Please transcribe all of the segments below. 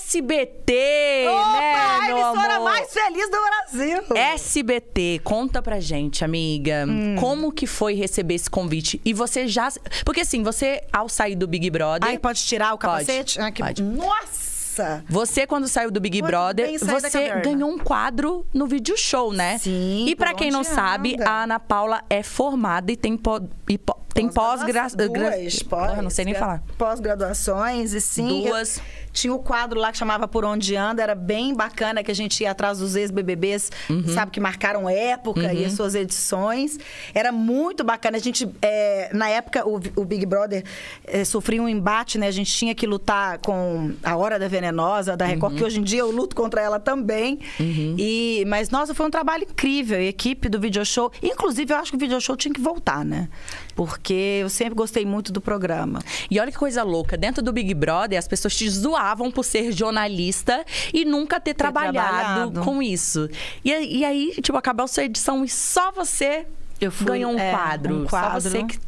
SBT, Opa, né, a emissora amor? mais feliz do Brasil. SBT, conta pra gente, amiga, Hum. como que foi receber esse convite? E você já... Porque assim, você, ao sair do Big Brother... Aí pode tirar o Pode, capacete? Ah, que- pode. Nossa! Você, quando saiu do Big Muito Brother, você ganhou um quadro no vídeo show, né? Sim, E pra por quem não onde sabe, anda. a Ana Paula é formada e tem, pó- e pó- tem pós-graduação. Duas pós, não sei nem falar. Pós-graduações, e sim. Duas. eu- Tinha o quadro lá que chamava Por Onde Anda, era bem bacana, que a gente ia atrás dos ex-BBBs, Uhum. sabe, que marcaram época e as suas edições. Era muito bacana. A gente, é, na época, o, o Big Brother é, sofria um embate, né? A gente tinha que lutar com a Hora da Venenosa, da Uhum. Record, que hoje em dia eu luto contra ela também. E, mas, nossa, foi um trabalho incrível. A equipe do Video Show. Inclusive, eu acho que o Video Show tinha que voltar, né? Porque eu sempre gostei muito do programa. E olha que coisa louca, dentro do Big Brother, as pessoas te zoavam por ser jornalista e nunca ter, trabalhado, trabalhado. com isso. E, e aí, tipo, acabou a sua edição e só você Eu fui, ganhou um, é, quadro. um quadro. Só você que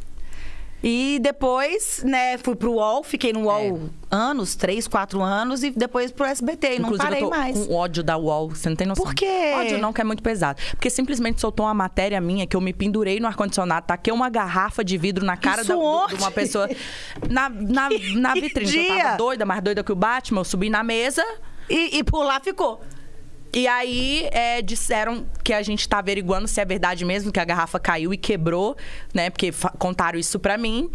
E depois, né, fui pro UOL, fiquei no UOL anos, três, quatro anos, e depois pro SBT, e não É. Inclusive, parei eu tô mais. com ódio da UOL, você não tem noção. Por quê? Ódio não, que é muito pesado. Porque simplesmente soltou uma matéria minha que eu me pendurei no ar-condicionado, taquei uma garrafa de vidro na cara da- do- de uma pessoa na, na, na vitrine. Eu dia? tava doida, mais doida que o Batman. Eu subi na mesa. E, e por lá ficou. E aí é, disseram que a gente tá averiguando se é verdade mesmo, que a garrafa caiu e quebrou, né? Porque contaram isso pra mim.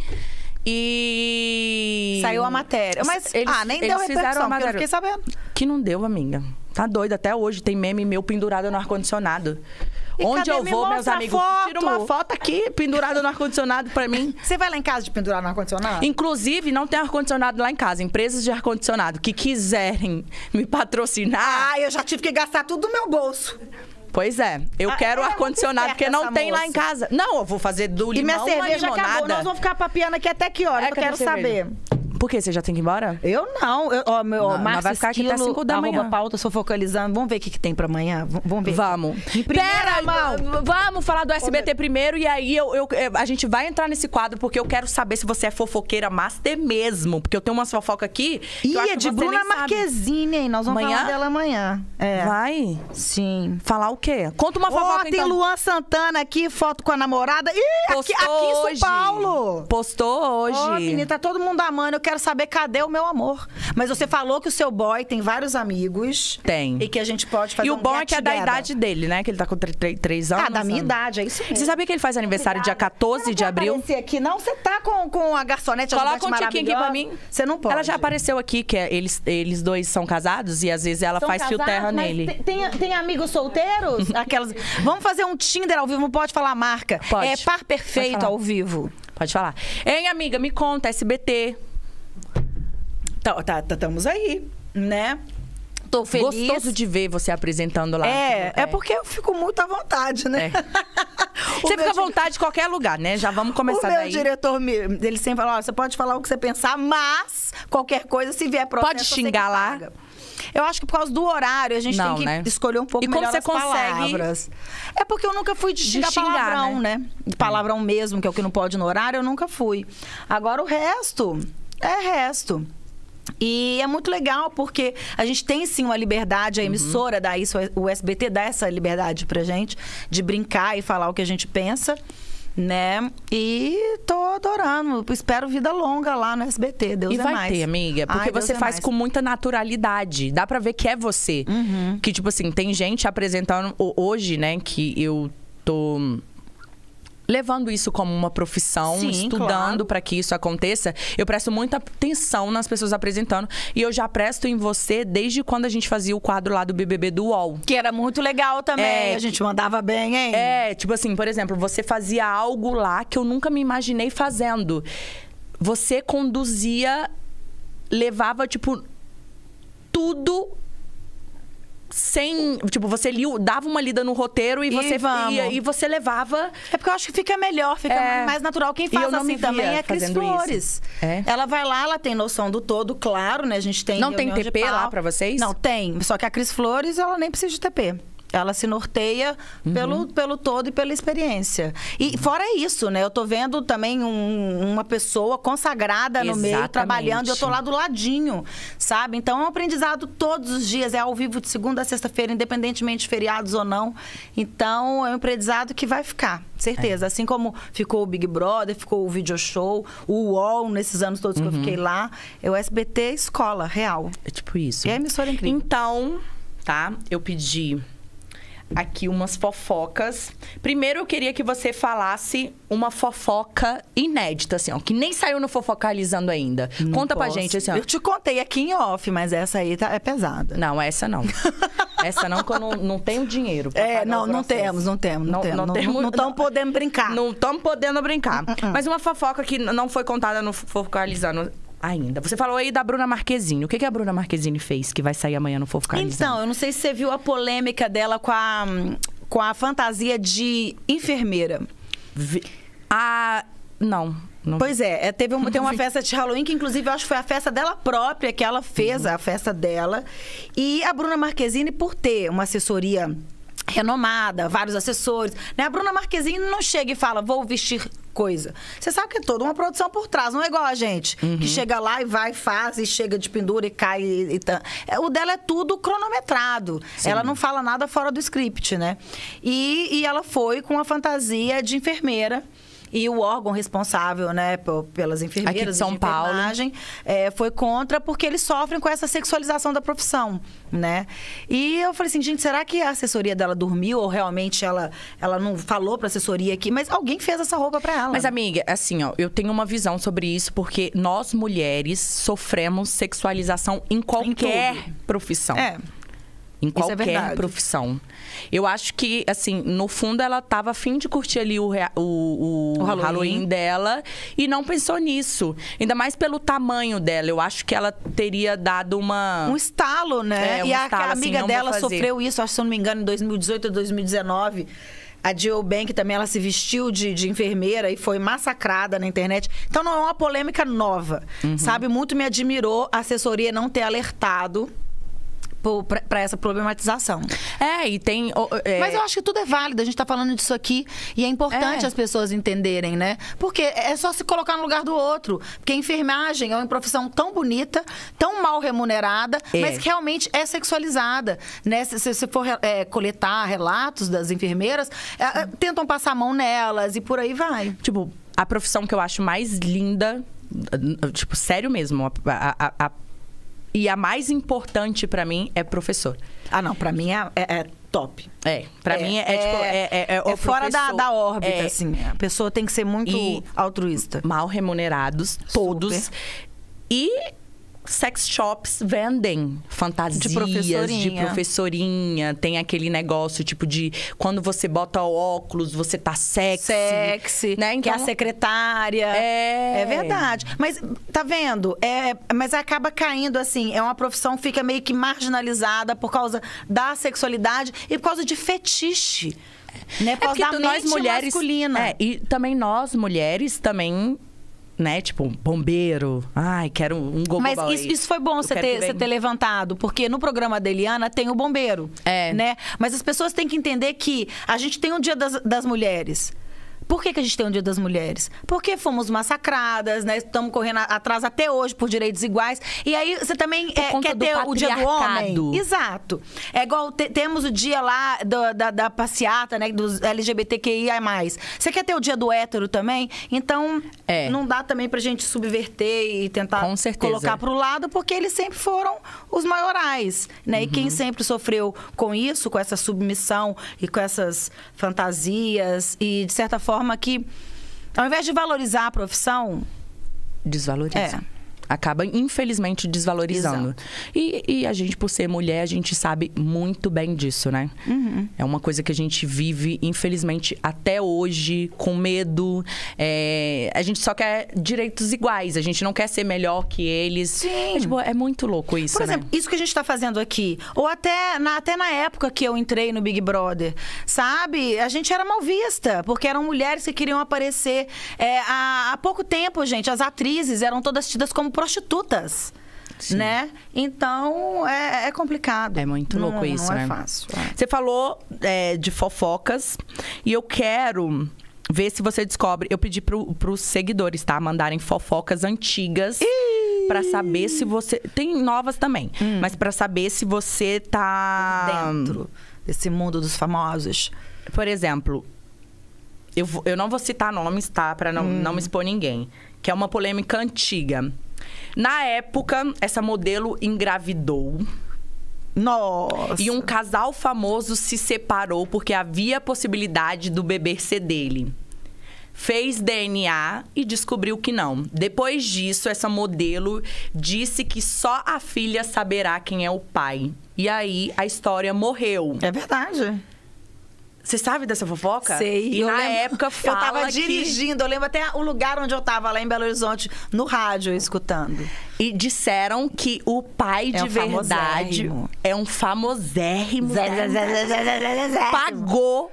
E. Saiu a matéria. Mas, Eles- ah, nem eles deu repercussão, a eu fiquei sabendo. Que não deu, amiga. Tá doido. Até hoje tem meme meu pendurado no ar-condicionado. E Onde eu Me vou, meus amigos, foto. tira uma foto aqui, pendurada no ar-condicionado pra mim. Você vai lá em casa de pendurar no ar-condicionado? Inclusive, não tem ar-condicionado lá em casa. Empresas de ar-condicionado que quiserem me patrocinar. Ah, eu já tive que gastar tudo do meu bolso. Pois é, eu Ah, quero é ar-condicionado, porque não tem essa lá em moça. casa. Não, eu vou fazer do E limão minha cerveja limonada. acabou. Nós vamos ficar papiando aqui até que hora? É, eu quero saber. Por quê? Você já tem que ir embora? Eu não. Eu, ó, meu, Não, ó, nós Márcia vai ficar aqui até Esquilo, cinco da arroba manhã. pauta, sou focalizando. Vamos ver o que, que tem pra amanhã? V- Vamos ver. Vamos. Em primeira Pera, mão. vamos falar do SBT primeiro e aí eu, eu- a gente vai entrar nesse quadro porque eu quero saber se você é fofoqueira master mesmo. Porque eu tenho umas fofocas aqui. Ih, é de Bruna. Marquezine, hein? Nós vamos Amanhã? falar dela amanhã. É. Vai? Sim. Falar o quê? Conta uma Ó, fofoca tem então. Luan Santana aqui, foto com a namorada. Ih, aqui, Postou aqui em São hoje. Paulo. Postou hoje. Ô, menina, tá todo mundo amando. Eu quero saber cadê o meu amor. Mas você falou que o seu boy tem vários amigos. Tem. E que a gente pode fazer E o um bom é que é da idade dele, né? Que ele tá com 3 anos. Ah, da minha né? idade, é isso mesmo. Você sabia que ele faz aniversário dia 14 de abril? Você aqui, não? Você tá com, com a garçonete Coloca um tiquinho aqui pra mim. Você não pode. Ela já apareceu aqui, que é- eles, eles dois são casados e às vezes ela São faz fio casados, terra mas nele. Tem, tem, amigos solteiros? Aquelas. Vamos fazer um Tinder ao vivo, não pode falar a marca. Pode. É par perfeito ao vivo. Pode falar. Hein, amiga, me conta, SBT. Tá, tá, tá, estamos aí, né? Tô feliz. Gostoso de ver você apresentando lá. É, é porque eu fico muito à vontade, né? O Você meu fica à vontade de qualquer lugar, né? Já vamos O começar meu daí. diretor, me- ele sempre fala, ó, você pode falar o que você pensar, mas qualquer coisa, se vier processo, Pode xingar lá? paga. Eu acho que por causa do horário, a gente Não, tem que né? escolher um pouco E como melhor você as consegue- palavras. É porque eu nunca fui de De xingar, xingar, palavrão, né? De palavrão mesmo, que é o que não pode no horário, eu nunca fui. Agora o resto, é resto. E é muito legal porque a gente tem sim uma liberdade, a Uhum. emissora dá isso, o SBT dá essa liberdade pra gente de brincar e falar o que a gente pensa, né? E tô adorando. Espero vida longa lá no SBT. Deus E é vai mais. ter, amiga. Porque Ai, Deus você é faz mais. com muita naturalidade. Dá pra ver que é você. Uhum. Que, tipo assim, tem gente apresentando ho- hoje, né? Que eu tô levando isso como uma profissão, Sim, estudando claro. pra que isso aconteça. Eu presto muita atenção nas pessoas apresentando. E eu já presto em você desde quando a gente fazia o quadro lá do BBB do UOL. Que era muito legal também. É, a gente mandava bem, hein? É, tipo assim, por exemplo, você fazia algo lá que eu nunca me imaginei fazendo. Você conduzia, levava, tipo, tudo sem. Tipo, você lia, dava uma lida no roteiro e, E você ia, e você levava. É porque eu acho que fica melhor, fica É. mais natural. Quem faz assim também é a Cris. Flores. É? Ela vai lá, ela tem noção do todo, claro, né? A gente tem Não tem TP lá pra vocês? Não, tem. Só que a Cris Flores, ela nem precisa de TP. Ela se norteia pelo, pelo todo e pela experiência. E fora isso, né? Eu tô vendo também um- uma pessoa consagrada no meio, Exatamente. trabalhando, e eu tô lá do ladinho, sabe? Então é um aprendizado todos os dias, é ao vivo de segunda a sexta-feira, independentemente de feriados ou não. Então é um aprendizado que vai ficar, certeza. Assim como ficou o Big Brother, ficou o Video Show, o UOL, nesses anos todos que eu fiquei lá, é o SBT escola, real. É tipo isso. E é emissora incrível. Então, tá? Eu pedi aqui umas fofocas. Primeiro eu queria que você falasse uma fofoca inédita, assim, ó, que nem saiu no Fofocalizando ainda. Não Conta pra posso. gente, assim, ó. Eu te contei aqui em off, mas essa aí tá- é pesada. Não, essa não. essa não, que eu não, não tenho dinheiro. pra É, não, não temos, não temos, não temos. Não- tamo podendo brincar. Não estamos podendo brincar. Uh-uh. Mas uma fofoca que não foi contada no Fofocalizando ainda. Você falou aí da Bruna Marquezine. O que, que a Bruna Marquezine fez que vai sair amanhã no Fofocalizando? Então, eu não sei se você viu a polêmica dela com a, com a fantasia de enfermeira. Vi- Ah, não. não Pois é, é, teve uma, tem uma festa de Halloween que, inclusive, eu acho que foi a festa dela própria, que ela fez a festa dela. E a Bruna Marquezine, por ter uma assessoria renomada, vários assessores, né? A Bruna Marquezine não chega e fala, vou vestir coisa. Você sabe que é toda uma produção por trás, não é igual a gente, que chega lá e vai, faz, e chega de pendura e cai e, e tá. O dela é tudo cronometrado. Ela não fala nada fora do script, né? E, e ela foi com a fantasia de enfermeira. E o órgão responsável, né, pelas enfermeiras Aqui de São e Paulo. é, foi contra porque eles sofrem com essa sexualização da profissão, né? E eu falei assim, gente, será que a assessoria dela dormiu ou realmente ela, ela não falou pra assessoria aqui? Mas alguém fez essa roupa pra ela. Mas, amiga, assim, ó, eu tenho uma visão sobre isso porque nós mulheres sofremos sexualização em qualquer tudo. profissão. É. Em é qualquer verdade. profissão. Eu acho que, assim, no fundo ela tava afim de curtir ali o, rea- o, o O Halloween. Halloween. dela e não pensou nisso. Ainda mais pelo tamanho dela. Eu acho que ela teria dado uma. Um estalo, né? É, um e a, estalo, a assim, amiga vou dela sofreu isso, acho se eu não me engano, em 2018 ou 2019. A Jill Bank também, ela se vestiu de, de enfermeira e foi massacrada na internet. Então não é uma polêmica nova, Uhum. sabe? Muito me admirou a assessoria não ter alertado para essa problematização. É, e tem. é, Mas eu acho que tudo é válido, a gente tá falando disso aqui. E é importante É. as pessoas entenderem, né? Porque é só se colocar no lugar do outro. Porque a enfermagem é uma profissão tão bonita, tão mal remunerada, É. mas que realmente é sexualizada. Né? Se se você for é, coletar relatos das enfermeiras, é, é, tentam passar a mão nelas e por aí vai. Tipo, a profissão que eu acho mais linda, tipo, sério mesmo, a- a- a- a- e a mais importante pra mim é professor. Ah, não, pra mim é, é- é top. É, pra É, mim é, é, tipo, é, é, é o fora da, da órbita, É, assim. A pessoa tem que ser muito altruísta. mal remunerados, todos. E sex shops vendem fantasias De de professorinha. professorinha. Tem aquele negócio, tipo, de quando você bota o óculos, você tá sexy. sexy, né? que é a Então- secretária. É. É verdade. Mas, tá vendo? É, mas acaba caindo assim. É uma profissão que fica meio que marginalizada por causa da sexualidade e por causa de fetiche. Né? Por É causa porque da nós mulheres. masculina. É, e também nós mulheres também. Né? Tipo, bombeiro. Ai, quero um gogo Mas isso, isso foi bom Eu você ter, você ter levantado, porque no programa da Eliana tem o bombeiro. É. Né? Mas as pessoas têm que entender que a gente tem um dia das, das mulheres. Por que, que a gente tem um Dia das Mulheres? Porque fomos massacradas, né? Estamos correndo atrás até hoje por direitos iguais. E aí você também é, quer ter o Dia do Homem. Exato. É igual te- temos o dia lá do- da, da passeata, né? Dos LGBTQIA. Você quer ter o dia do hétero também? Então, É. não dá também pra gente subverter e tentar colocar pro lado, porque eles sempre foram os maiorais, né? E Uhum. quem sempre sofreu com isso, com essa submissão e com essas fantasias e de certa forma que ao invés de valorizar a profissão, Desvaloriza. É. Acaba, infelizmente, desvalorizando. E, e a gente, por ser mulher, a gente sabe muito bem disso, né? Uhum. É uma coisa que a gente vive, infelizmente, até hoje, com medo. É, A gente só quer direitos iguais. A gente não quer ser melhor que eles. Sim. É, tipo, é muito louco isso, Por né? exemplo, isso que a gente está fazendo aqui, ou até na, até na época que eu entrei no Big Brother, sabe? A gente era mal vista, porque eram mulheres que queriam aparecer. É, há, há pouco tempo, gente, as atrizes eram todas tidas como prostitutas. Sim. Né? Então é, é complicado. É muito Não- louco isso, não né? é fácil. é. Você falou é, de fofocas e eu quero ver se você descobre. Eu pedi pro, pros seguidores, tá? Mandarem fofocas antigas. Pra saber se você. Tem novas também. Mas pra saber se você tá. Dentro desse mundo dos famosos. Por exemplo, eu, vou- eu não vou citar nomes, tá? Pra não, não me expor ninguém. Que é uma polêmica antiga. Na época, essa modelo engravidou. Nossa. E um casal famoso se separou porque havia a possibilidade do bebê ser dele. Fez DNA e descobriu que não. Depois disso, essa modelo disse que só a filha saberá quem é o pai. E aí a história morreu. É verdade. Você sabe dessa fofoca? Sei. E eu na lembro- época Eu fala tava que- dirigindo, eu lembro até o lugar onde eu tava, lá em Belo Horizonte, no rádio, escutando. E disseram que o pai É de um verdade é um famosérrimo. Pagou Pagou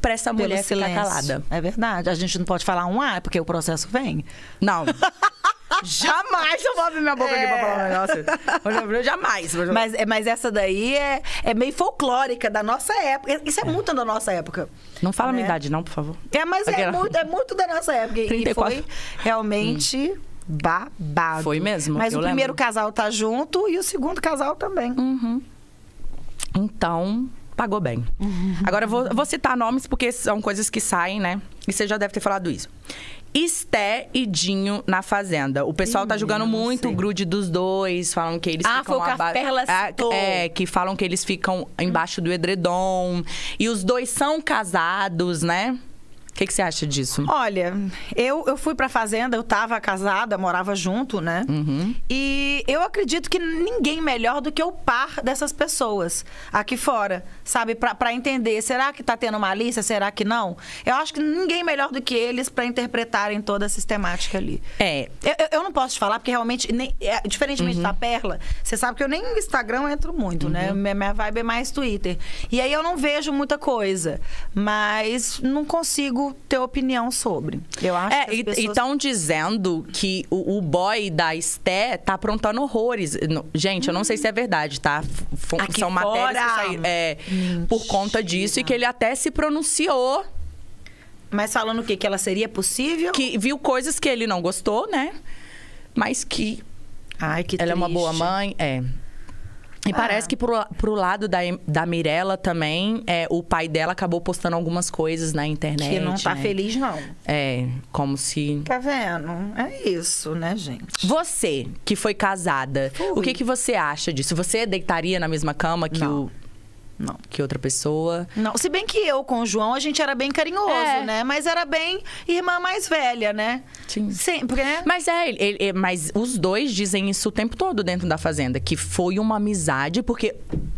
pra essa mulher ficar calada. É verdade. A gente não pode falar um A, porque o processo vem. Não. Jamais eu vou abrir minha boca aqui pra falar um negócio. Eu jamais. Mas, é- mas essa daí é, é meio folclórica da nossa época. Isso é muito da nossa época. Não fala a minha né? idade, não, por favor. É, mas é muito, é muito da nossa época. E 34. foi realmente babado. Foi mesmo, Mas o primeiro lembro. casal tá junto e o segundo casal também. Então, pagou bem. Agora, eu vou, eu vou citar nomes porque são coisas que saem, né? E você já deve ter falado isso. Esté e Dinho na Fazenda. O pessoal tá julgando muito o grude dos dois, falam que eles Ah, ficam foi o que a aba- Perla Ah, citou. É, que falam que eles ficam embaixo do edredom. E os dois são casados, né? O que, que você acha disso? Olha, eu, eu fui pra fazenda, eu tava casada, morava junto, né? Uhum. E eu acredito que ninguém melhor do que o par dessas pessoas aqui fora, sabe? Pra, pra entender, será que tá tendo malícia? Será que não? Eu acho que ninguém melhor do que eles pra interpretarem toda a sistemática ali. É, Eu, eu- não posso te falar, porque realmente, nem- é, diferentemente Uhum. da Perla, você sabe que eu nem no Instagram entro muito, né? Minha, minha vibe é mais Twitter. E aí eu não vejo muita coisa, mas não consigo ter opinião sobre. Eu acho É, que e estão dizendo que o, o boy da Esté tá aprontando horrores. Gente, eu não sei se é verdade, tá? F- Aqui São matérias que fora? saíram é, por conta disso e que ele até se pronunciou, Mas falando o quê? Que ela seria possível? que viu coisas que ele não gostou, né? Mas que Ai, que ela é uma boa triste. mãe, é. E Ah. parece que pro, pro lado da, da Mirella também, é, o pai dela acabou postando algumas coisas na internet. Que não tá né? feliz, não. É, como se Tá vendo? É isso, né, gente? Você, que foi casada, Fui. o que, que você acha disso? Você deitaria na mesma cama que, Não. o, Não. que outra pessoa? Não, se bem que eu com o João a gente era bem carinhoso, É. né? Mas era bem irmã mais velha, né? Sim. Sempre, né? Mas é, ele- ele- mas os dois dizem isso o tempo todo dentro da fazenda, que foi uma amizade, porque,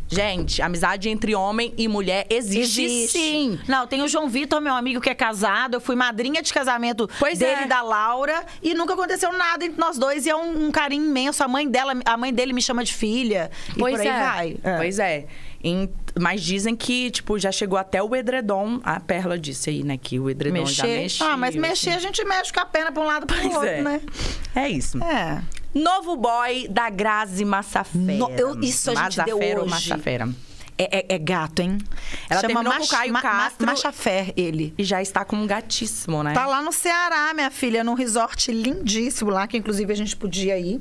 gente, amizade entre homem e mulher existe, sim. Não, tem o João Vitor, meu amigo, que é casado. Eu fui madrinha de casamento Pois dele é. e da Laura. E nunca aconteceu nada entre nós dois. E é um, um carinho imenso. A mãe dela, a mãe dele me chama de filha. E Pois por aí é. vai. É. Pois é. Em- mas dizem que, tipo, já chegou até o edredom. A Perla disse aí, né? Que o edredom já Mexer. mexeu. Ah, mas assim. mexer a gente mexe com a perna pra um lado pro Pois outro, é. né? É isso. É. Novo boy da Grazi Massafera. No- eu- isso a gente deu Massafera ou hoje. Massafera. É, é- é gato, hein? Ela terminou com o Caio Castro. Machafé, ele. E já está com um gatíssimo, né? Tá lá no Ceará, minha filha, num resort lindíssimo lá, que inclusive a gente podia ir.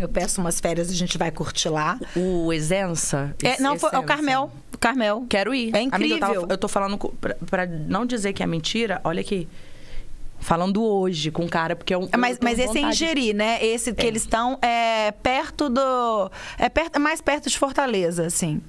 Eu peço umas férias, a gente vai curtir lá. O Exensa? É, não, foi, é o. Carmel. O Carmel. Quero ir. É Amiga, eu, incrível. tava- eu tô falando pra, pra não dizer que é mentira, olha aqui. Falando hoje com o cara, porque. É, Mas, eu tenho mas esse é Jeri, né? Esse que É. eles estão é perto do. É perto, é mais perto de Fortaleza, assim.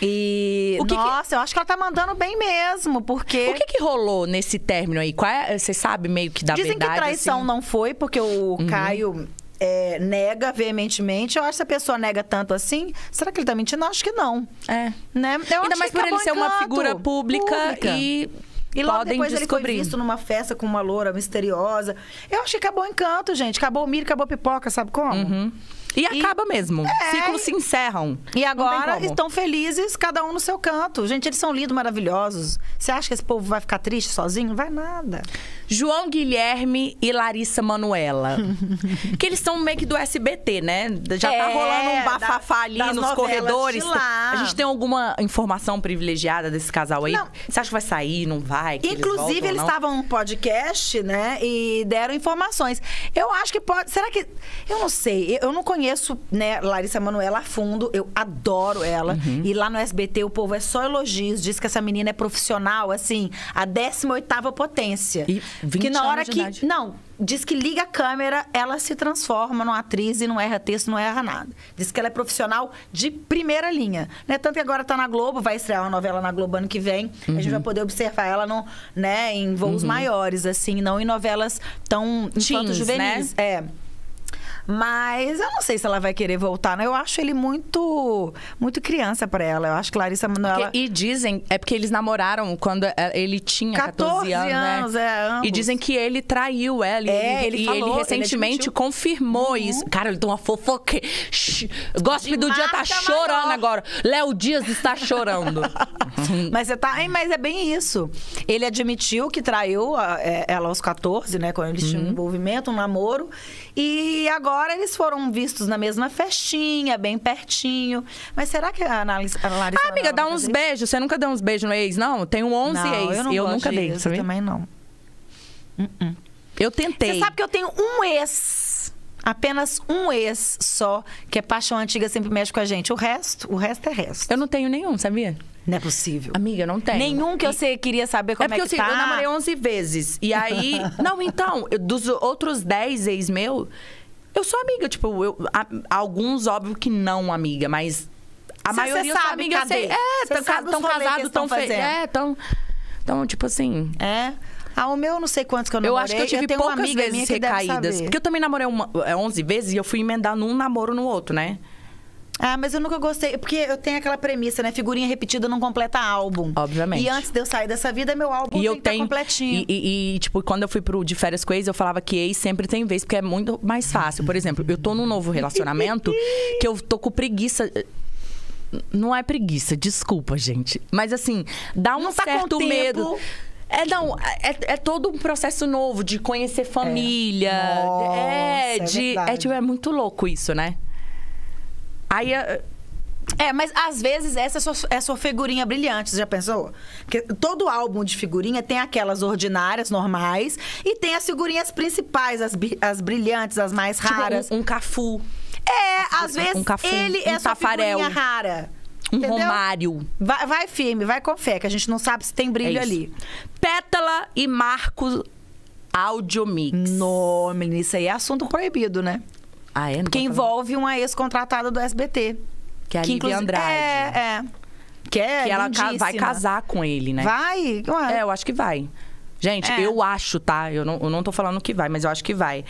E. O que que- nossa, eu acho que ela tá mandando bem mesmo, porque. O que que rolou nesse término aí? Qual é, você sabe meio que da Dizem verdade? que traição assim? não foi, porque o Caio é, nega veementemente. Eu acho que se a pessoa nega tanto assim, será que ele tá mentindo? Acho que não. É. Né? Eu Ainda mais por ele ser uma figura pública, e. E logo podem depois ele foi descobrir. visto numa festa com uma loura misteriosa. Eu acho que acabou em canto, gente. Acabou o milho, acabou a pipoca, sabe como? Uhum. E, acaba mesmo. Ciclos se encerram. E agora estão felizes, cada um no seu canto. Gente, eles são lindos, maravilhosos. Você acha que esse povo vai ficar triste sozinho? Vai nada. João Guilherme e Larissa Manuela. que eles são meio que do SBT, né? Já tá É, rolando um bafafá da- ali nos corredores. A gente tem alguma informação privilegiada desse casal aí? Não. Você acha que vai sair, não vai? Inclusive, eles estavam num podcast, né? E deram informações. Eu acho que pode. Será que. Eu não sei. Eu não conheço, né, Larissa Manoela a fundo. Eu adoro ela. Uhum. E lá no SBT o povo é só elogios. Diz que essa menina é profissional, assim, a 18 potência. E 20 que na hora que. idade. Não, diz que liga a câmera, ela se transforma numa atriz e não erra texto, não erra nada. Diz que ela é profissional de primeira linha. Né? Tanto que agora tá na Globo, vai estrear uma novela na Globo ano que vem. A gente Uhum. vai poder observar ela no, né, em voos maiores, assim, não em novelas tão infanto-juvenis. É. Mas eu não sei se ela vai querer voltar, né? Eu acho ele muito muito criança pra ela. Eu acho que Larissa Manoela... Porque- e dizem, é porque eles namoraram quando é, ele tinha 14, 14 anos, né? é, ambos. E dizem que ele traiu ela. É, e ele e falou, ele ele recentemente admitiu. confirmou isso. Cara, ele tem uma fofoca. De do dia tá chorando maior. agora. Léo Dias está chorando. Mas você tá. Mas é bem isso. Ele admitiu que traiu é, ela aos 14, né? Quando eles Uhum. tinham um envolvimento, um namoro. E agora eles foram vistos na mesma festinha, bem pertinho. Mas será que a Larissa. A Larissa Ah, amiga, dá uns beijos. Você nunca deu uns beijos no ex, não? Tem um 11 Não, ex. eu, não eu gosto nunca de dei, ex? Eu também não. Eu tentei. Você sabe que eu tenho um ex. Apenas um ex só, que é paixão antiga, sempre mexe com a gente. O resto, o resto é resto. Eu não tenho nenhum, sabia? Não é possível. Amiga, não tenho. Nenhum que E- você queria saber como é é, porque que assim, tá. eu namorei 11 vezes. E aí. não, então, eu- dos outros 10 ex meu, eu sou amiga. Tipo, eu, a- alguns, óbvio que não amiga, mas. A Cê- maioria cê eu sabe, amiga. eu cadê? sei. É, tão, sabe tão eles tão tão fe... fazendo. É, tão. Então, tipo assim. É. Ah, o meu eu não sei quantos que eu Eu namorei. acho que eu tive uma poucas amiga minha vezes que deve recaídas. Porque eu também namorei uma, é, 11 vezes e eu fui emendar num namoro no outro, né? Ah, mas eu nunca gostei. Porque eu tenho aquela premissa, né? Figurinha repetida não completa álbum. Obviamente. E antes de eu sair dessa vida, meu álbum E tem eu que tá tenho. completinho. E, e- e, tipo, quando eu fui pro de férias com ex, eu falava que ex sempre tem vez, porque é muito mais fácil. Por exemplo, eu tô num novo relacionamento que eu tô com preguiça. Não é preguiça, desculpa, gente. Mas assim, dá um tá certo medo. É, não, é, é todo um processo novo de conhecer família. Nossa, é, é de. verdade. É, tipo, é muito louco isso, né? Aí. eh, É, mas às vezes essa é sua, é sua figurinha brilhante, você já pensou? Porque todo álbum de figurinha tem aquelas ordinárias, normais, e tem as figurinhas principais, as, as brilhantes, as mais tipo, raras. um, um cafu, É, às vezes um cafu, ele é um sua tafarel. figurinha rara. um entendeu? romário. Vai, vai firme, vai com fé, que a gente não sabe se tem brilho É ali. Pétala e Marcos Audiomix. No, menina, isso aí é assunto proibido, né? Ah, é? Não Que envolve uma ex-contratada do SBT. Que é a Lívia inclusive- Andrade. É, é. Que é Que ela ca- vai casar com ele, né? Vai? Ué. É, eu acho que vai. Gente, É. eu acho, tá? Eu não, eu não tô falando que vai, mas eu acho que vai.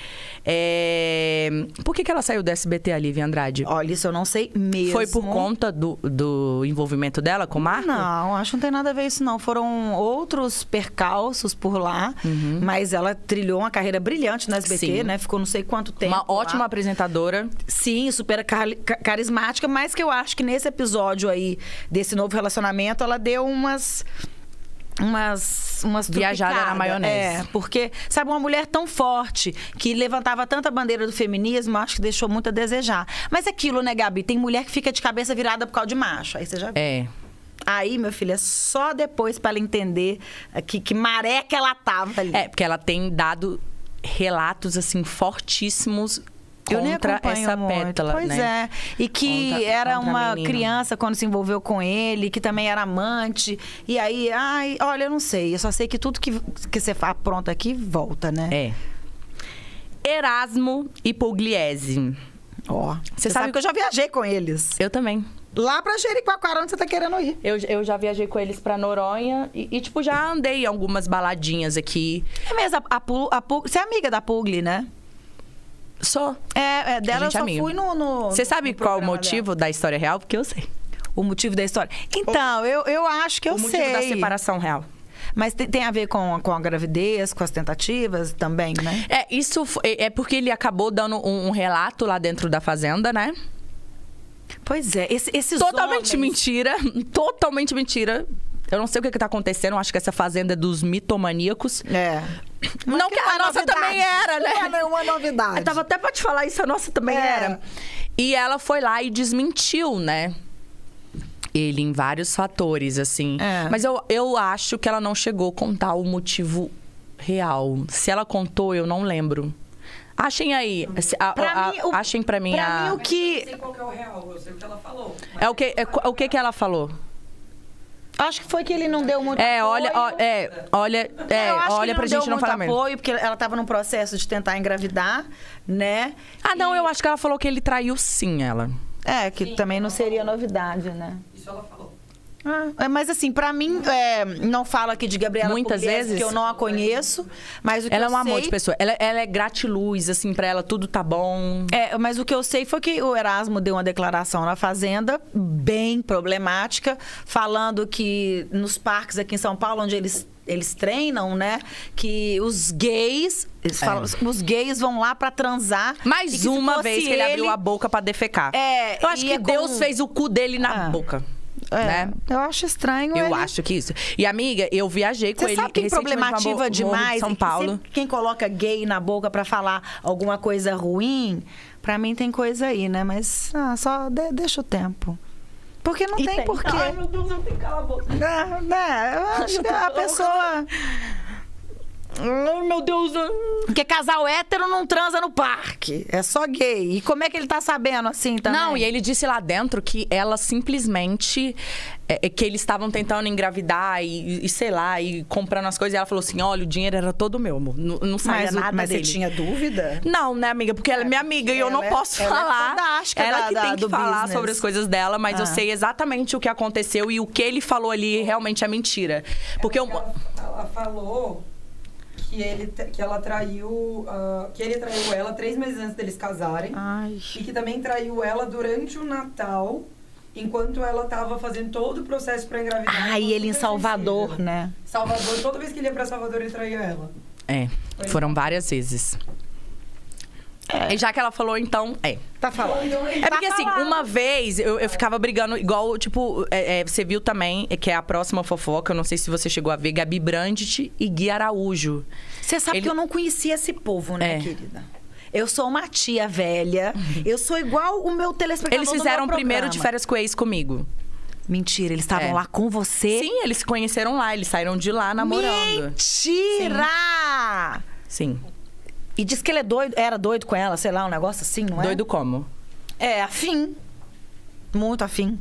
É... Por que, que ela saiu do SBT, a Lívia Andrade? Olha, isso eu não sei mesmo. Foi por conta do, do envolvimento dela com o Marco? Não, acho que não tem nada a ver isso, não. Foram outros percalços por lá, mas ela trilhou uma carreira brilhante no SBT, Uhum. Sim. né? Ficou não sei quanto tempo. Uma ótima lá. apresentadora. Sim, super cari- ca- carismática, mas que eu acho que nesse episódio aí, desse novo relacionamento, ela deu umas. Umas, umas Viajada na maionese. É, porque, sabe, uma mulher tão forte que levantava tanta bandeira do feminismo, acho que deixou muito a desejar. Mas é aquilo, né, Gabi? Tem mulher que fica de cabeça virada por causa de macho. Aí você já viu. É. Aí, meu filho, é só depois pra ela entender que, que maré que ela tava ali. É, porque ela tem dado relatos, assim, fortíssimos contra essa muito. pétala, Pois né? é. E que Contra- era contra a uma criança quando se envolveu com ele, que também era amante. E aí, ai, olha, eu não sei. Eu só sei que tudo que, que você apronta aqui volta, né? É. Erasmo e Pugliese. Ó. Você Você sabe- sabe que eu já viajei com eles. Eu também. Lá pra Jericoacoara, onde você tá querendo ir. Eu, eu já viajei com eles pra Noronha e, e, tipo, já andei em algumas baladinhas aqui. É mesmo, a, a, a Pug- Você é amiga da Pugli, né? Só. É, é dela eu é só amiga. fui no. Você sabe no qual o motivo da história real? Porque eu sei. dela. O motivo da história. Então, eu, eu acho que eu o motivo sei. da separação real. Mas tem, tem a ver com, com a gravidez, com as tentativas também, né? É, isso é é porque ele acabou dando um, um relato lá dentro da fazenda, né? Pois é, esse, esses Totalmente homens- mentira. Totalmente mentira. Eu não sei o que, que tá acontecendo. Eu acho que essa fazenda é dos mitomaníacos. É. Não que que a é nossa novidade. também era, né? Não é nenhuma novidade. Eu tava até pra te falar isso, a nossa também É. era. E ela foi lá e desmentiu, né? Ele em vários fatores, assim. É. Mas eu, eu acho que ela não chegou a contar o motivo real. Se ela contou, eu não lembro. Achem aí. Se- a- Pra a- mim, o- achem pra mim pra a... mim, o Eu que. sei qual que é o real, eu sei o que ela falou. É o que, é, o que que ela falou? Acho que foi que ele não deu muito É, apoio. olha, ó, é, olha, é, eu acho que olha ele pra não gente deu não muito falar mesmo. apoio, porque ela estava num processo de tentar engravidar, né? Ah, não, eu acho que ela falou que ele traiu sim ela. É, que também não seria novidade, né? Isso ela falou. Ah, é, mas assim, pra mim, é, não falo aqui de Gabriela Muitas Pugliese, vezes- que eu não a conheço, mas o que Ela é um amor sei- de pessoa. Ela, ela é gratiluz, assim, pra ela tudo tá bom. É, mas o que eu sei foi que o Erasmo deu uma declaração na Fazenda, bem problemática, falando que nos parques aqui em São Paulo, onde eles, eles treinam, né? Que os gays. Eles falam, os gays vão lá pra transar. É. Mais uma vez que ele, abriu a boca pra defecar. É, eu acho que é Deus fez o cu dele na Ah. boca. É, né? Eu acho estranho. Eu ele- acho que isso. E, amiga, eu viajei com Você ele sabe no problemativa Morro demais? de São é que Paulo. sempre quem coloca gay na boca pra falar alguma coisa ruim, pra mim tem coisa aí, né? Mas ah, só de- deixa o tempo. Porque não E tem, porquê. Ai, meu Deus, eu tenho que calar a boca. Né, né, eu acho que a pessoa. Ai, meu Deus. Porque casal hétero não transa no parque. É só gay. E como é que ele tá sabendo assim também? Não, e ele disse lá dentro que ela simplesmente. é, é, que eles estavam tentando engravidar e, e sei lá, e comprando as coisas. E ela falou assim: olha, o dinheiro era todo meu, amor. Não, não saía Mas, nada mas dele. você tinha dúvida? Não, né, amiga? Porque ela é minha amiga e eu não é- posso ela é falar. fodástica ela da- que da- tem que do falar business. sobre as coisas dela, mas eu Ah. sei exatamente o que aconteceu e o que ele falou ali realmente é mentira. Porque eu. Ela falou que, ele, que ela traiu. ah, que ele traiu ela três meses antes deles casarem. Ai. E que também traiu ela durante o Natal, enquanto ela tava fazendo todo o processo pra engravidar. Ah, e ele em Salvador, né? Salvador, toda vez que ele ia pra Salvador, ele traía ela. É, foram várias vezes. E já que ela falou, então, é. Tá falando. É porque, assim, uma vez eu, eu ficava brigando, igual, tipo, é, é, você viu também, é, que é a próxima fofoca, eu não sei se você chegou a ver, Gabi Brandt e Gui Araújo. Você sabe Ele- que eu não conhecia esse povo, né, É. querida? Eu sou uma tia velha. Eu sou igual o meu telespectador Eles do meu fizeram primeiro de férias com ex comigo. Mentira, eles estavam É. lá com você? Sim, eles se conheceram lá, eles saíram de lá namorando. Mentira! Sim. E diz que ele é doido, era doido com ela, sei lá, um negócio assim, não é? Doido como? É, afim. Muito afim.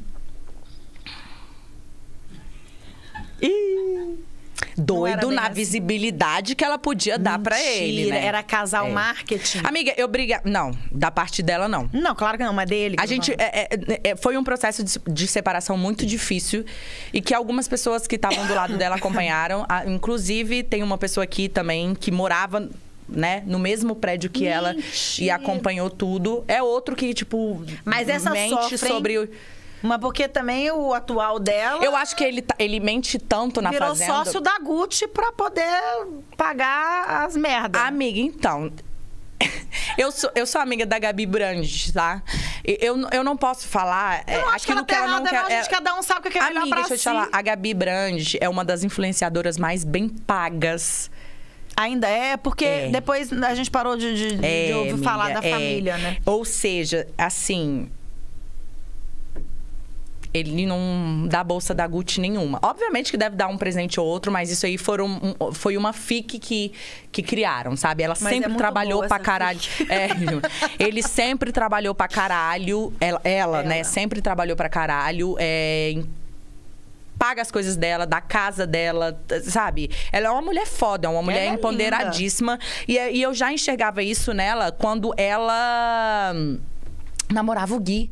era Doido na assim. visibilidade que ela podia dar pra ele, Mentira, né? Era casal É. marketing. Amiga, eu briga... Não, da parte dela, não. Não, claro que não, mas dele. A gente é, é, é, foi um processo de, de separação muito difícil e que algumas pessoas que estavam do lado dela acompanharam. A- inclusive, tem uma pessoa aqui também que morava. Né, no mesmo prédio que ela e Mentira. acompanhou tudo. É outro que, tipo, Mas essa mente sofrem- sobre. o- Mas porque também o atual dela Eu acho que ele, tá- ele mente tanto na virou fazenda. sócio da Gucci pra poder pagar as merdas. Amiga, então. Eu sou, eu sou amiga da Gabi Brandt, tá? Eu, eu não posso falar. é, Eu não acho que aquilo ela que ela não quer. não. Gente, é- cada um sabe o que é melhor Amiga, pra deixa eu te si. falar. A Gabi Brandt é uma das influenciadoras mais bem pagas. Ainda é, porque É. depois a gente parou de, de- de É, ouvir amiga, falar da é. família, né? Ou seja, assim. Ele não dá bolsa da Gucci nenhuma. Obviamente que deve dar um presente ou outro, mas isso aí foram, foi uma fic que, que criaram, sabe? Ela Mas é sempre trabalhou pra caralho. É, ele sempre trabalhou pra caralho. Ela, ela, né? Ela. Sempre trabalhou pra caralho. É, em- paga as coisas dela, da casa dela, sabe? Ela é uma mulher foda, é uma mulher Ela é empoderadíssima. E, e eu já enxergava isso nela quando ela hum, namorava o Gui.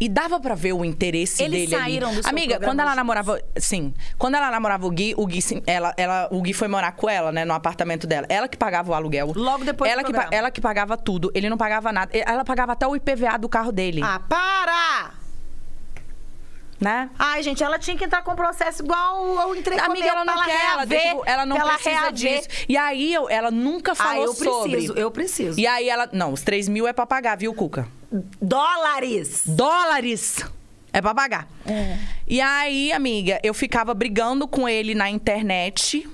E dava pra ver o interesse Eles dele ali. saíram do seu Amiga, quando ela namorava, sim, quando ela namorava o Gui, o Gui, sim, ela, ela, o Gui foi morar com ela, né, no apartamento dela. Ela que pagava o aluguel. Logo depois do ela que, pa- programa. ela que pagava tudo. Ele não pagava nada. Ela pagava até o IPVA do carro dele. Ah, para! Né? Ai, gente, ela tinha que entrar com processo igual ao entrei com Amiga, ela não quer, ela, tipo, ela não precisa reaver. disso. E aí, eu- ela nunca Ah, falou eu sobre. preciso, eu preciso. E aí, ela... Não, os 3 mil é pra pagar, viu, Cuca? Dólares! Dólares! É pra pagar. É. E aí, amiga, eu ficava brigando com ele na internet.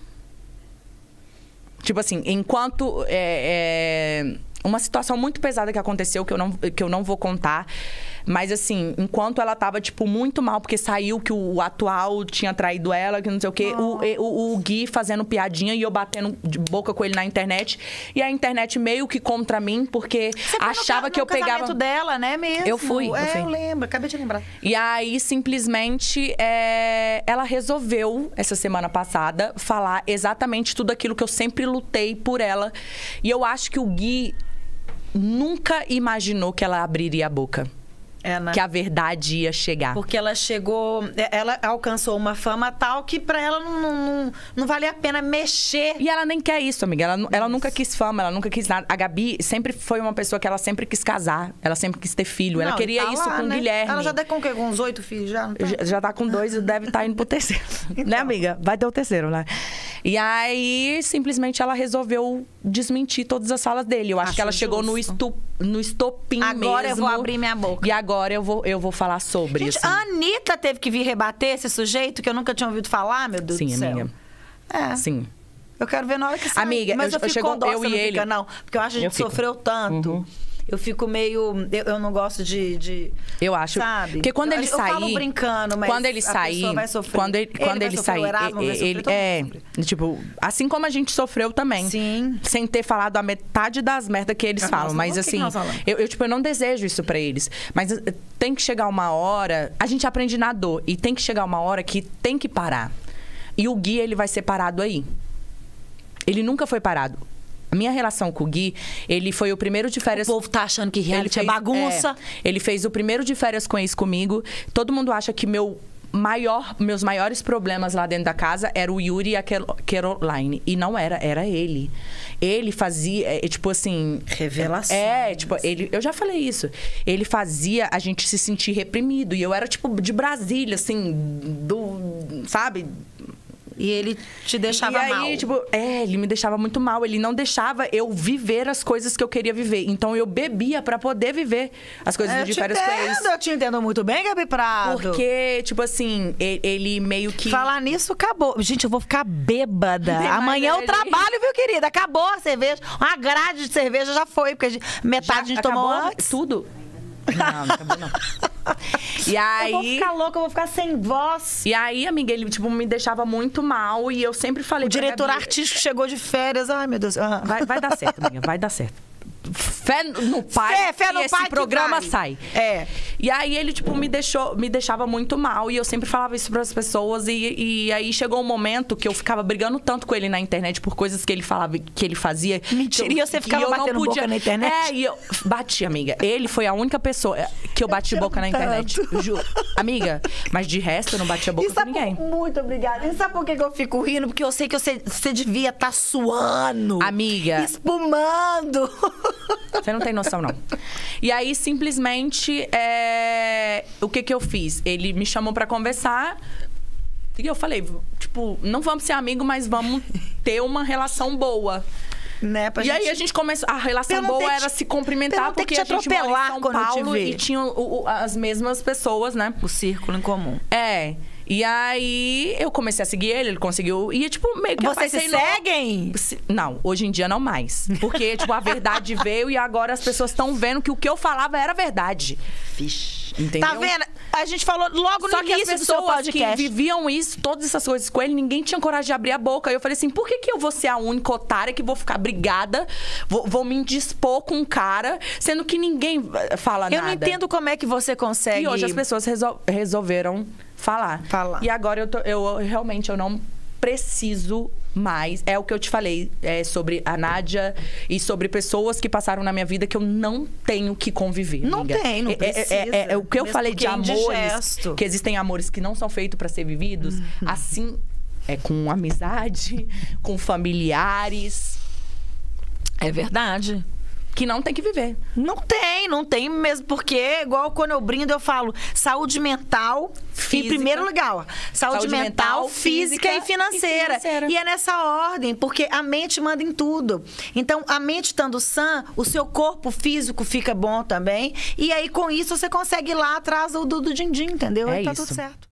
Tipo assim, enquanto. é, é, uma situação muito pesada que aconteceu, que eu, não, que eu não vou contar. Mas assim, enquanto ela tava, tipo, muito mal, porque saiu que o, atual tinha traído ela, que não sei o quê, o, o, o Gui fazendo piadinha e eu batendo de boca com ele na internet. E a internet meio que contra mim, porque Você no achava ca- que eu no casamento pegava. dela, né, mesmo? Eu fui, eu É, fui. eu lembro, acabei de lembrar. E aí, simplesmente, é, ela resolveu, essa semana passada, falar exatamente tudo aquilo que eu sempre lutei por ela. E eu acho que o Gui nunca imaginou que ela abriria a boca. É, né? Que a verdade ia chegar. Porque ela chegou, é, ela alcançou uma fama tal que pra ela não, não, não, valia a pena mexer. E ela nem quer isso, amiga. Ela, ela nunca quis fama, ela nunca quis nada. A Gabi sempre foi uma pessoa que ela sempre quis casar. Ela sempre quis ter filho. ela Não, queria e tá isso lá, com o né? Guilherme. Ela já deu com o quê? Com uns oito filhos já? Tá? Já, já tá com dois e deve estar indo pro terceiro. Né, amiga? Vai ter o terceiro, né? E aí, simplesmente, ela resolveu desmentir todas as falas dele. Eu acho, Acho que ela chegou no, justo. estu, no estopim Agora eu mesmo. vou abrir minha boca. E agora eu vou, eu vou falar sobre, Gente, assim. a Anitta teve que vir rebater esse sujeito que eu nunca tinha ouvido falar, meu Deus Sim, do céu. amiga. É. Sim. Eu quero ver na hora que sai. Amiga, Mas eu- eu, fico chegou- com dó, eu você e não ele- fica, não. Porque eu acho que a gente sofreu tanto. Uhum. Eu fico meio... Eu, eu não gosto de, de... Eu acho. Sabe? Porque quando Eu- ele eu sair. falo brincando, mas Quando ele sair. vai sofrer. Quando ele, Ele quando vai ele sair. Erasmo ele, sofrer, ele- é. Tipo, assim como a gente sofreu também. Sim. Sem ter falado a metade das merdas que eles Nossa, falam. Mas assim, eu, eu, tipo, eu não desejo isso pra eles. Mas eh, tem que chegar uma hora. A gente aprende na dor. E tem que chegar uma hora que tem que parar. E o Gui, ele vai ser parado aí. Ele nunca foi parado. A minha relação com o Gui, ele foi o primeiro de O férias. povo tá achando que reality é fez- bagunça. é, ele fez o primeiro de férias com ex comigo. Todo mundo acha que meu maior, meus maiores problemas lá dentro da casa era o Yuri e a Car- Caroline. E não era, era ele. Ele fazia, é, tipo assim. Revelações. É, tipo, ele. Eu já falei isso. Ele fazia a gente se sentir reprimido. E eu era, tipo, de Brasília, assim, do. Sabe? E ele te deixava e aí, mal. tipo, é, ele me deixava muito mal. Ele não deixava eu viver as coisas que eu queria viver. Então eu bebia pra poder viver as coisas eu do de férias com entendo, eu te entendo muito bem, Gabi Prado. Porque, tipo assim, ele meio que. Falar nisso, acabou. Gente, eu vou ficar bêbada. Tem Amanhã eu ele. trabalho, viu, querida? Acabou a cerveja. Uma grade de cerveja já foi, porque a gente- metade a gente tomou antes. tudo. Não, não acabou não. E aí. Eu vou ficar louca, eu vou ficar sem voz. E aí, amiga, ele, tipo, me deixava muito mal. E eu sempre falei O diretor Gabi, artístico chegou de férias. Ai, meu Deus. Ah. Vai, vai dar certo, amiga, vai dar certo. Fé no pai. Fé, fé no pai esse que programa sai. É. E aí ele, tipo, me deixou, me deixava muito mal. E eu sempre falava isso pras pessoas. E, e aí chegou um momento que eu ficava brigando tanto com ele na internet por coisas que ele falava, que ele fazia. Mentira, eu- e você ficava batendo boca na internet? É, e eu bati, amiga. Ele foi a única pessoa que eu bati te boca na internet. Eu Juro. Amiga, mas de resto eu não batia boca E com ninguém. por- Muito obrigada. E sabe por que eu fico rindo? Porque eu sei que você, você devia estar suando. Amiga. Espumando. Você não tem noção, não. E aí, simplesmente, é, o que que eu fiz? Ele me chamou pra conversar. E eu falei, tipo, não vamos ser amigos, mas vamos ter uma relação boa. Né? E aí a gente começou. A relação boa ter era se cumprimentar, porque que a te gente mora em São te Paulo e tinha o- o- as mesmas pessoas, né? O círculo em comum. É. E aí eu comecei a seguir ele, ele conseguiu. E tipo, meio que eu Vocês se no- seguem? se- Não, hoje em dia não mais. Porque, tipo, a verdade veio e agora as pessoas estão vendo que o que eu falava era verdade. Vixe. Entendeu? Tá vendo? A gente falou logo no Só que as início do seu pessoas que podcast. viviam isso, todas essas coisas com ele, ninguém tinha coragem de abrir a boca. Aí eu falei assim, por que, que eu vou ser a única otária que vou ficar brigada, vou, vou me indispor com um cara, sendo que ninguém eh, fala Eu nada? não entendo como é que você consegue. E hoje as pessoas resol- resolveram falar. Falar. E agora eu, tô- eu realmente eu não preciso mais. É o que eu te falei é, sobre a Nádia e sobre pessoas que passaram na minha vida que eu não tenho que conviver. Não amiga. tem, não É- é- precisa. É, é o que eu Mesmo falei de é amores, que existem amores que não são feitos para ser vividos. Uhum. Assim é com amizade, com familiares, É verdade. Que não tem que viver. Não tem, não tem mesmo, porque igual quando eu brindo eu falo saúde mental Física. Em primeiro lugar, saúde, Saúde mental, mental, física, física e financeira. e financeira. E é nessa ordem, porque a mente manda em tudo. Então, a mente estando sã, o seu corpo físico fica bom também. E aí, com isso, você consegue ir lá atrás do, do, do din-din, entendeu? É e tá isso. tudo certo.